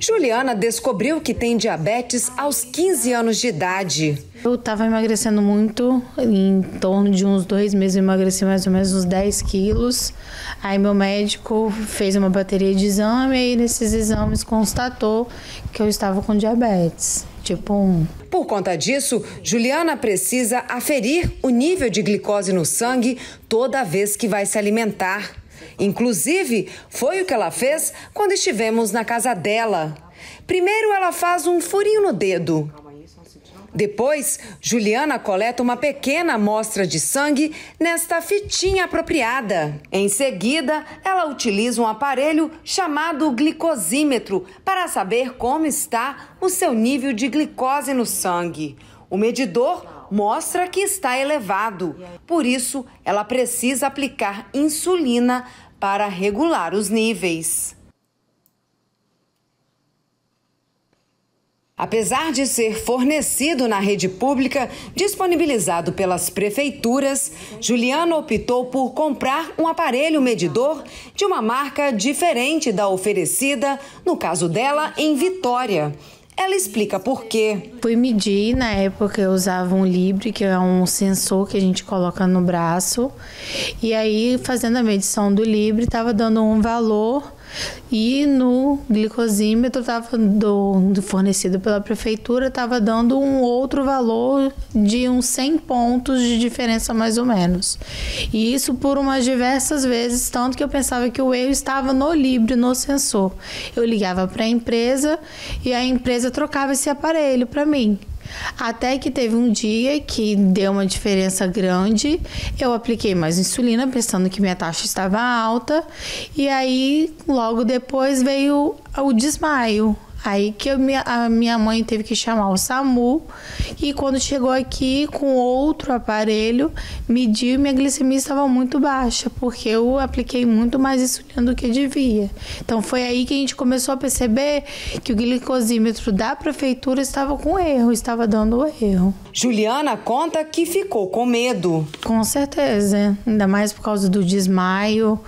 Juliana descobriu que tem diabetes aos 15 anos de idade. Eu estava emagrecendo muito, em torno de uns dois meses eu emagreci mais ou menos uns 10 quilos. Aí meu médico fez uma bateria de exame e nesses exames constatou que eu estava com diabetes, tipo 1. Por conta disso, Juliana precisa aferir o nível de glicose no sangue toda vez que vai se alimentar. Inclusive, foi o que ela fez quando estivemos na casa dela. Primeiro, ela faz um furinho no dedo. Depois, Juliana coleta uma pequena amostra de sangue nesta fitinha apropriada. Em seguida, ela utiliza um aparelho chamado glicosímetro para saber como está o seu nível de glicose no sangue. O medidor mostra que está elevado. Por isso, ela precisa aplicar insulina para regular os níveis. Apesar de ser fornecido na rede pública, disponibilizado pelas prefeituras, Juliana optou por comprar um aparelho medidor de uma marca diferente da oferecida, no caso dela, em Vitória. Ela explica por quê. Fui medir, na época eu usava um Libre, que é um sensor que a gente coloca no braço. E aí, fazendo a medição do Libre, estava dando um valor e no glicosímetro tava do, do fornecido pela prefeitura estava dando um outro valor de uns 100 pontos de diferença mais ou menos. E isso por umas diversas vezes, tanto que eu pensava que o erro estava no Libre, no sensor. Eu ligava para a empresa e a empresa trocava esse aparelho para mim. Até que teve um dia que deu uma diferença grande, eu apliquei mais insulina pensando que minha taxa estava alta e aí logo depois veio o desmaio. Aí que a minha mãe teve que chamar o SAMU e quando chegou aqui com outro aparelho, mediu e minha glicemia estava muito baixa, porque eu apliquei muito mais insulina do que devia. Então foi aí que a gente começou a perceber que o glicosímetro da prefeitura estava com erro, estava dando erro. Juliana conta que ficou com medo. Com certeza, ainda mais por causa do desmaio.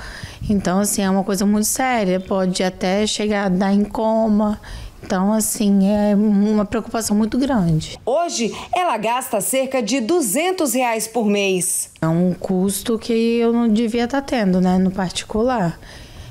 Então, assim, é uma coisa muito séria, pode até chegar a dar em coma. Então, assim, é uma preocupação muito grande. Hoje, ela gasta cerca de 200 reais por mês. É um custo que eu não devia estar tendo, né, no particular.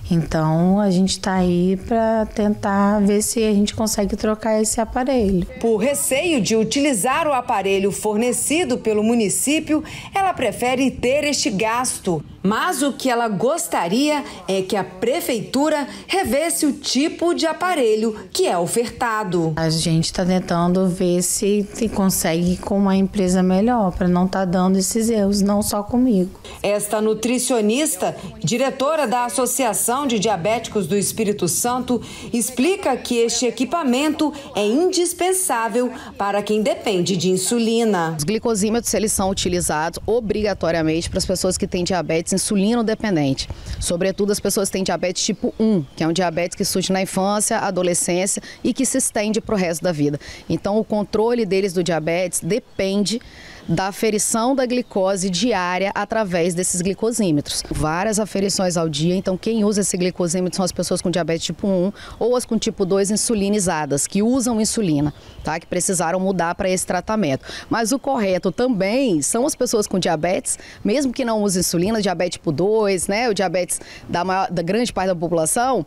Então a gente está aí para tentar ver se a gente consegue trocar esse aparelho. Por receio de utilizar o aparelho fornecido pelo município, ela prefere ter este gasto. Mas o que ela gostaria é que a prefeitura revesse o tipo de aparelho que é ofertado. A gente está tentando ver se, se consegue com uma empresa melhor para não estar tá dando esses erros, não só comigo. Esta nutricionista, diretora da Associação de Diabéticos do Espírito Santo, explica que este equipamento é indispensável para quem depende de insulina. Os glicosímetros eles são utilizados obrigatoriamente para as pessoas que têm diabetes diabetes insulino dependente, sobretudo as pessoas que têm diabetes tipo 1, que é um diabetes que surge na infância, adolescência e que se estende para o resto da vida. Então, o controle deles do diabetes depende da aferição da glicose diária através desses glicosímetros. Várias aferições ao dia, então quem usa esse glicosímetro são as pessoas com diabetes tipo 1 ou as com tipo 2 insulinizadas, que usam insulina, tá? Que precisaram mudar para esse tratamento. Mas o correto também são as pessoas com diabetes, mesmo que não usem insulina, diabetes tipo 2, né? O diabetes da, maior, da grande parte da população,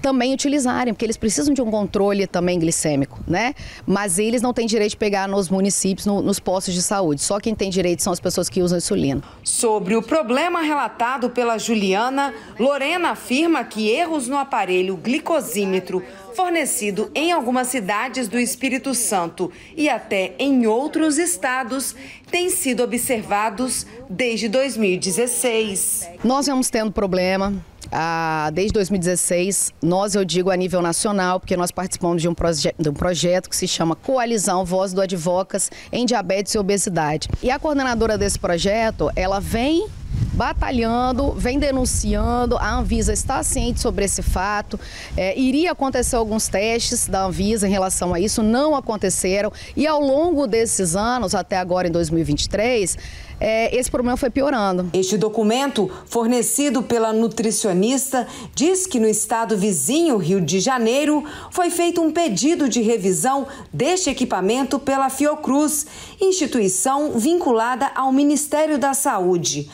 também utilizarem, porque eles precisam de um controle também glicêmico, né? Mas eles não têm direito de pegar nos municípios, no, nos postos de saúde. Só quem tem direito são as pessoas que usam insulina. Sobre o problema relatado pela Juliana, Lorena afirma que erros no aparelho glicosímetro fornecido em algumas cidades do Espírito Santo e até em outros estados têm sido observados desde 2016. Nós vamos tendo problema ah, desde 2016, nós, eu digo a nível nacional, porque nós participamos de um, proje de um projeto que se chama Coalizão Voz do Advocas em Diabetes e Obesidade. E a coordenadora desse projeto, ela vem batalhando, vem denunciando, a Anvisa está ciente sobre esse fato. É, iria acontecer alguns testes da Anvisa em relação a isso, não aconteceram. E ao longo desses anos, até agora em 2023, é, esse problema foi piorando. Este documento, fornecido pela nutricionista, diz que no estado vizinho, Rio de Janeiro, foi feito um pedido de revisão deste equipamento pela Fiocruz, instituição vinculada ao Ministério da Saúde.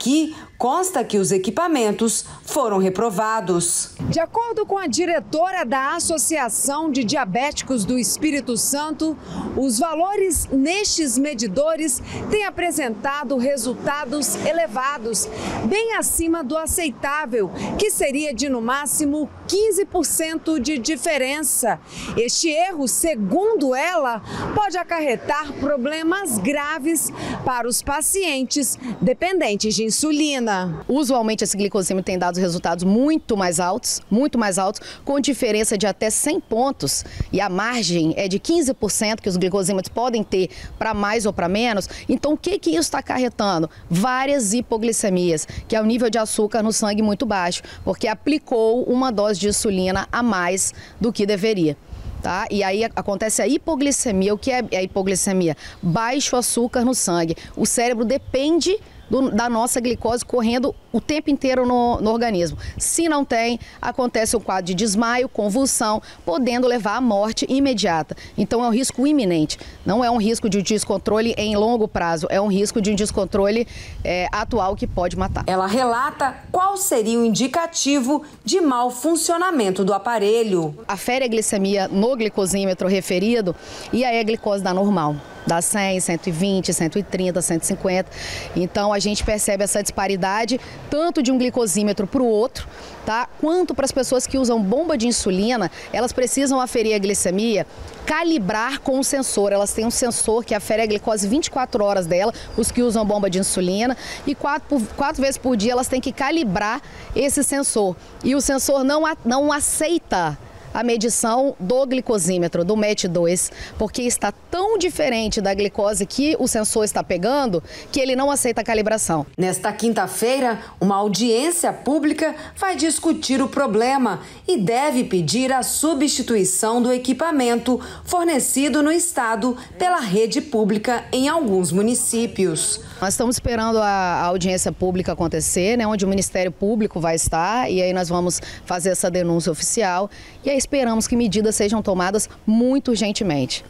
Aqui, consta que os equipamentos foram reprovados. De acordo com a diretora da Associação de Diabéticos do Espírito Santo, os valores nestes medidores têm apresentado resultados elevados, bem acima do aceitável, que seria de no máximo 15% de diferença. Este erro, segundo ela, pode acarretar problemas graves para os pacientes dependentes de insulina. Usualmente esse glicosímetro tem dado resultados muito mais altos, muito mais altos, com diferença de até 100 pontos e a margem é de 15% que os glicosímetros podem ter para mais ou para menos. Então o que que isso está acarretando? Várias hipoglicemias, que é o nível de açúcar no sangue muito baixo, porque aplicou uma dose de insulina a mais do que deveria. Tá? E aí acontece a hipoglicemia. O que é a hipoglicemia? Baixo açúcar no sangue. O cérebro depende do, da nossa glicose correndo o tempo inteiro no, no, organismo. Se não tem, acontece um quadro de desmaio, convulsão, podendo levar à morte imediata. Então é um risco iminente. Não é um risco de descontrole em longo prazo, é um risco de um descontrole é, atual que pode matar. Ela relata qual seria o indicativo de mau funcionamento do aparelho. Afere a glicemia no glicosímetro referido e aí a glicose dá normal dá 100, 120, 130, 150. Então a gente percebe essa disparidade tanto de um glicosímetro para o outro, tá? Quanto para as pessoas que usam bomba de insulina, elas precisam aferir a glicemia, calibrar com o sensor. Elas têm um sensor que afere a glicose 24 horas dela, os que usam bomba de insulina, e quatro, quatro vezes por dia elas têm que calibrar esse sensor. E o sensor não, não aceita a medição do glicosímetro, do MET2, porque está tão diferente da glicose que o sensor está pegando que ele não aceita a calibração. Nesta quinta-feira, uma audiência pública vai discutir o problema e deve pedir a substituição do equipamento fornecido no estado pela rede pública em alguns municípios. Nós estamos esperando a audiência pública acontecer, né, onde o Ministério Público vai estar e aí nós vamos fazer essa denúncia oficial e aí esperamos que medidas sejam tomadas muito urgentemente.